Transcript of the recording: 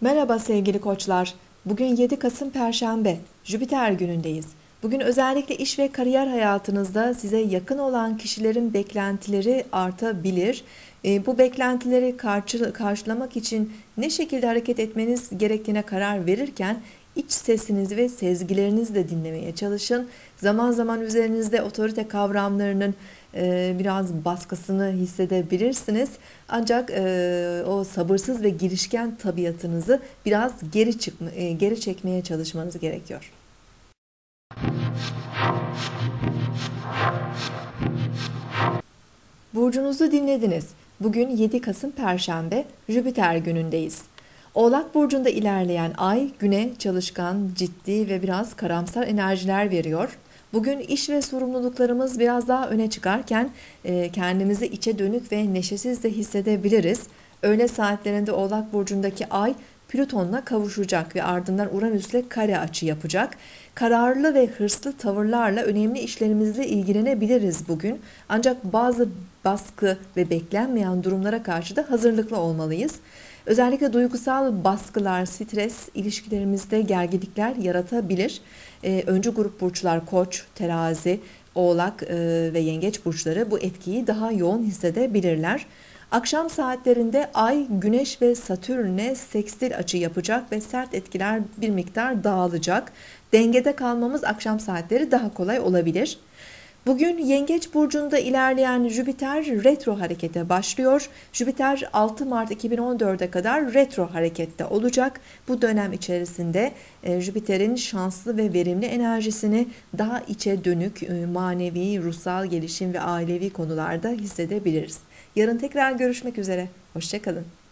Merhaba sevgili koçlar. Bugün 7 Kasım Perşembe, Jüpiter günündeyiz. Bugün özellikle iş ve kariyer hayatınızda size yakın olan kişilerin beklentileri artabilir. E, bu beklentileri karşılamak için ne şekilde hareket etmeniz gerektiğine karar verirken iç sesinizi ve sezgilerinizi de dinlemeye çalışın. Zaman zaman üzerinizde otorite kavramlarının e, biraz baskısını hissedebilirsiniz. Ancak e, o sabırsız ve girişken tabiatınızı biraz geri çıkma, e, geri çekmeye çalışmanız gerekiyor. Burcunuzu dinlediniz. Bugün 7 Kasım Perşembe, Jüpiter günündeyiz. Oğlak burcunda ilerleyen ay güne çalışkan, ciddi ve biraz karamsar enerjiler veriyor. Bugün iş ve sorumluluklarımız biraz daha öne çıkarken e, kendimizi içe dönük ve neşesiz de hissedebiliriz. Öğle saatlerinde Oğlak burcundaki ay Plüton'la kavuşacak ve ardından Uranüs'le kare açı yapacak. Kararlı ve hırslı tavırlarla önemli işlerimizle ilgilenebiliriz bugün. Ancak bazı baskı ve beklenmeyen durumlara karşı da hazırlıklı olmalıyız. Özellikle duygusal baskılar, stres ilişkilerimizde gerginlikler yaratabilir. Ee, öncü grup burçlar koç, terazi, oğlak e, ve yengeç burçları bu etkiyi daha yoğun hissedebilirler. Akşam saatlerinde Ay, Güneş ve Satürn'e sekstil açı yapacak ve sert etkiler bir miktar dağılacak. Dengede kalmamız akşam saatleri daha kolay olabilir. Bugün Yengeç burcunda ilerleyen Jüpiter retro harekete başlıyor. Jüpiter 6 Mart 2014'e kadar retro harekette olacak. Bu dönem içerisinde e, Jüpiter'in şanslı ve verimli enerjisini daha içe dönük e, manevi, ruhsal gelişim ve ailevi konularda hissedebiliriz. Yarın tekrar görüşmek üzere. Hoşçakalın.